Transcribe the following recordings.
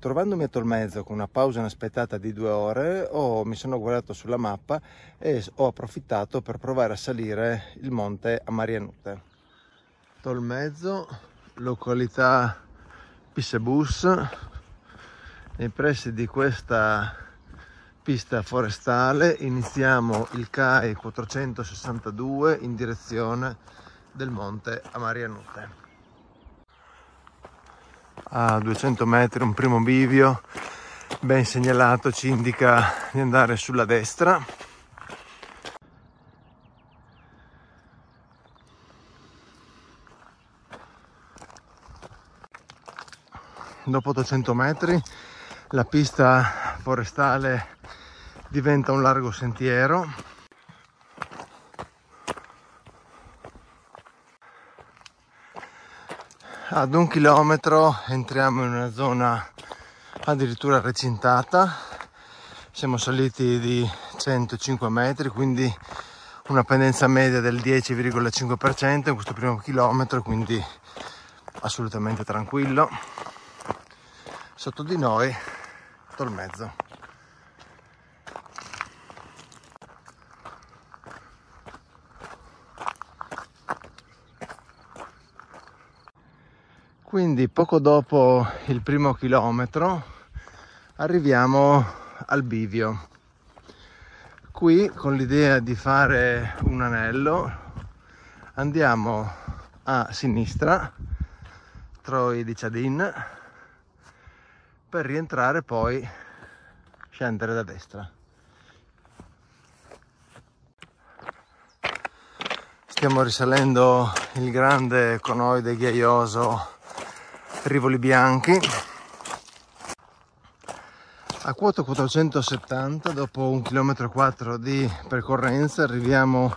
trovandomi a Tolmezzo con una pausa inaspettata di due ore, ho, mi sono guardato sulla mappa e ho approfittato per provare a salire il monte a Marianute. Tolmezzo, località Pissebus, nei pressi di questa pista forestale iniziamo il CAE 462 in direzione del monte a Marianute a 200 metri un primo bivio ben segnalato ci indica di andare sulla destra. Dopo 800 metri la pista forestale diventa un largo sentiero ad un chilometro entriamo in una zona addirittura recintata. Siamo saliti di 105 metri quindi una pendenza media del 10,5% in questo primo chilometro quindi assolutamente tranquillo. Sotto di noi Tolmezzo Quindi poco dopo il primo chilometro arriviamo al bivio. Qui con l'idea di fare un anello andiamo a sinistra, Troi di Ciadin, per rientrare poi scendere da destra. Stiamo risalendo il grande conoide ghiaioso Rivoli Bianchi. A quota 470 dopo un chilometro e quattro di percorrenza arriviamo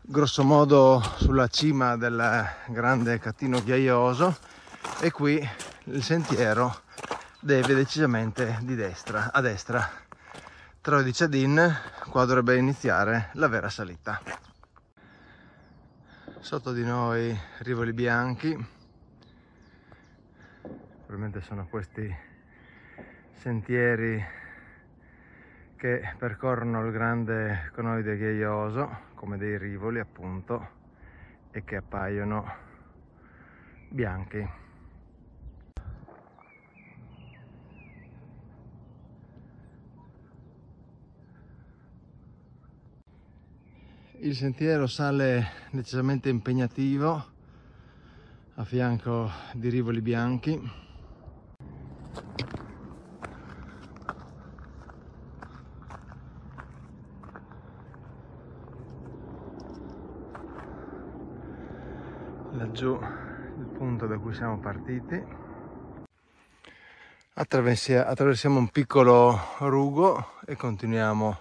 grosso modo sulla cima del grande catino ghiaioso e qui il sentiero deve decisamente di destra a destra. Tra di Ciadin qua dovrebbe iniziare la vera salita. Sotto di noi Rivoli Bianchi probabilmente sono questi sentieri che percorrono il grande conoide ghiaioso come dei rivoli appunto e che appaiono bianchi. Il sentiero sale decisamente impegnativo a fianco di rivoli bianchi laggiù il punto da cui siamo partiti. Attraversiamo un piccolo rugo e continuiamo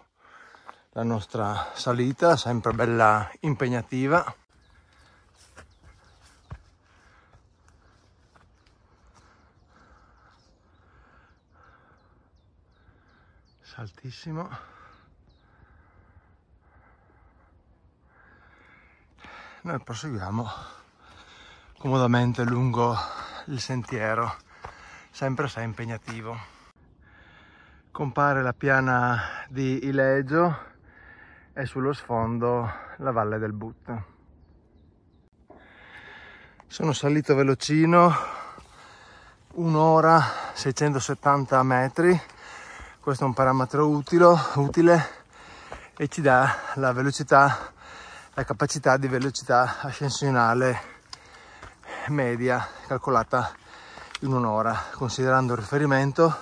la nostra salita sempre bella impegnativa. Saltissimo. Noi proseguiamo comodamente lungo il sentiero, sempre assai impegnativo. Compare la piana di Ilegio e sullo sfondo la valle del But. Sono salito velocino, un'ora 670 metri, questo è un parametro utile, utile e ci dà la velocità, la capacità di velocità ascensionale media calcolata in un'ora, considerando il riferimento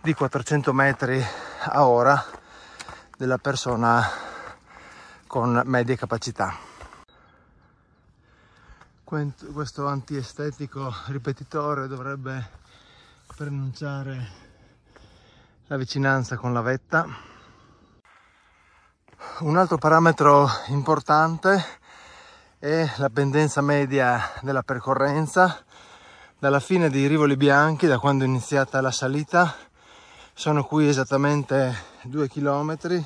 di 400 metri a ora della persona con medie capacità. Questo antiestetico ripetitore dovrebbe preannunciare la vicinanza con la vetta. Un altro parametro importante e la pendenza media della percorrenza dalla fine dei Rivoli Bianchi, da quando è iniziata la salita, sono qui esattamente due chilometri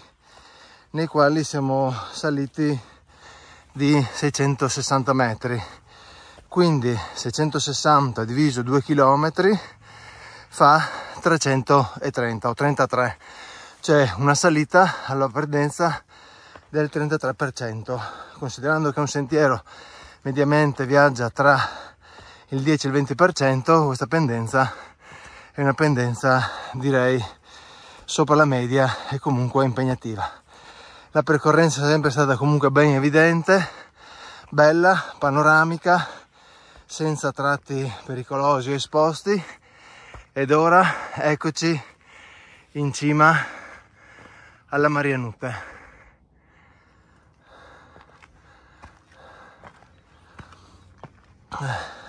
nei quali siamo saliti di 660 metri. Quindi 660 diviso 2 chilometri fa 330 o 33 c'è una salita alla pendenza del 33% considerando che un sentiero mediamente viaggia tra il 10 e il 20% questa pendenza è una pendenza direi sopra la media e comunque impegnativa. La percorrenza è sempre stata comunque ben evidente bella panoramica senza tratti pericolosi o esposti. Ed ora eccoci in cima alla Marianute.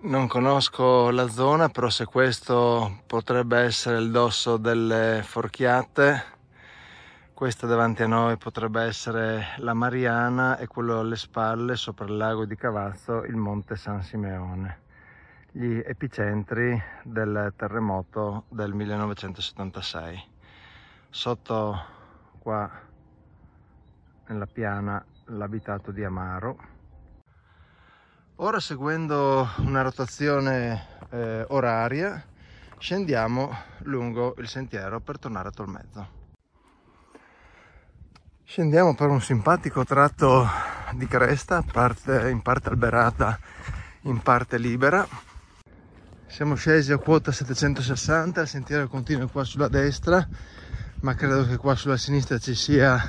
Non conosco la zona, però se questo potrebbe essere il dosso delle Forchiate, questa davanti a noi potrebbe essere la Mariana e quello alle spalle, sopra il lago di Cavazzo, il Monte San Simeone, gli epicentri del terremoto del 1976. Sotto qua nella piana l'abitato di Amaro Ora seguendo una rotazione eh, oraria scendiamo lungo il sentiero per tornare a Tolmezzo. Scendiamo per un simpatico tratto di cresta, parte, in parte alberata, in parte libera. Siamo scesi a quota 760, il sentiero continua qua sulla destra, ma credo che qua sulla sinistra ci sia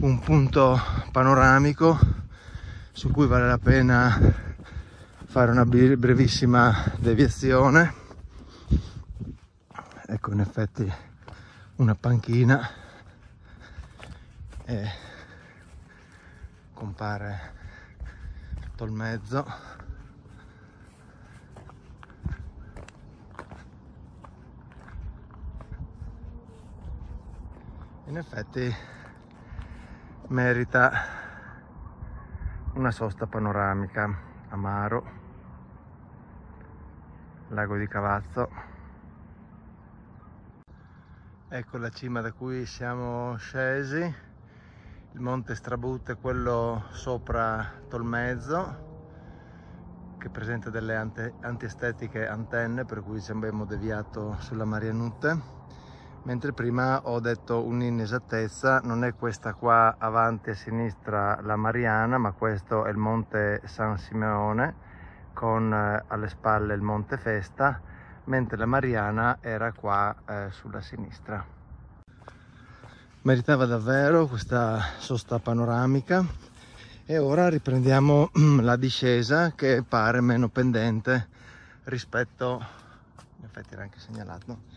un punto panoramico su cui vale la pena fare una brevissima deviazione. Ecco in effetti una panchina e compare tutto il mezzo. In effetti merita una sosta panoramica Amaro lago di Cavazzo. Ecco la cima da cui siamo scesi. Il monte Strabut quello sopra Tolmezzo che presenta delle antiestetiche antenne per cui ci abbiamo deviato sulla Marianute mentre prima ho detto un'inesattezza, non è questa qua avanti a sinistra la Mariana, ma questo è il monte San Simeone con eh, alle spalle il monte Festa, mentre la Mariana era qua eh, sulla sinistra. Meritava davvero questa sosta panoramica e ora riprendiamo la discesa che pare meno pendente rispetto, in effetti era anche segnalato,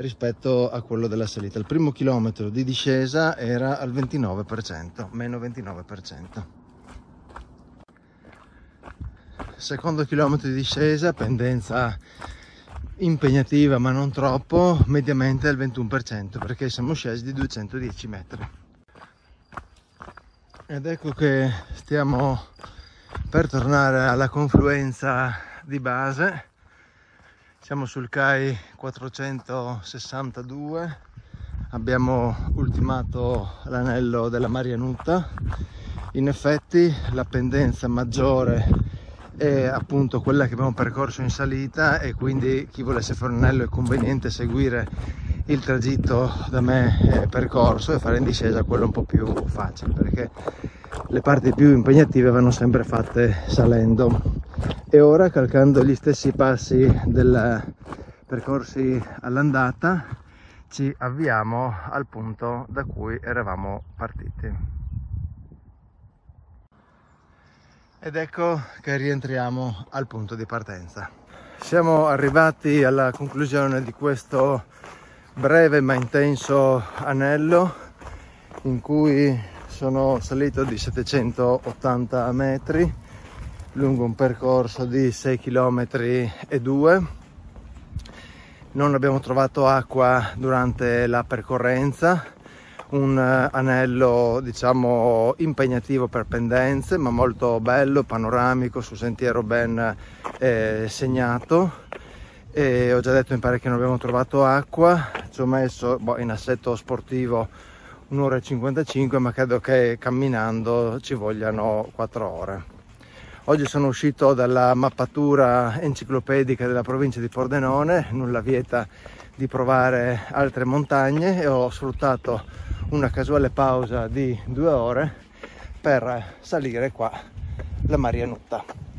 rispetto a quello della salita. Il primo chilometro di discesa era al 29%, meno 29%. Secondo chilometro di discesa, pendenza impegnativa ma non troppo, mediamente al 21% perché siamo scesi di 210 metri. Ed ecco che stiamo per tornare alla confluenza di base siamo sul CAI 462, abbiamo ultimato l'anello della Marianuta. In effetti la pendenza maggiore è appunto quella che abbiamo percorso in salita e quindi chi volesse fare un anello è conveniente seguire il tragitto da me percorso e fare in discesa quello un po' più facile perché le parti più impegnative vanno sempre fatte salendo e ora calcando gli stessi passi del percorsi all'andata ci avviamo al punto da cui eravamo partiti. Ed ecco che rientriamo al punto di partenza. Siamo arrivati alla conclusione di questo breve ma intenso anello in cui sono salito di 780 metri lungo un percorso di 6 km e 2 non abbiamo trovato acqua durante la percorrenza. Un anello diciamo impegnativo per pendenze ma molto bello panoramico su sentiero ben eh, segnato. E ho già detto in pare che non abbiamo trovato acqua. Ci ho messo boh, in assetto sportivo un'ora e 55 ma credo che camminando ci vogliano 4 ore oggi sono uscito dalla mappatura enciclopedica della provincia di Pordenone nulla vieta di provare altre montagne e ho sfruttato una casuale pausa di due ore per salire qua la Marianutta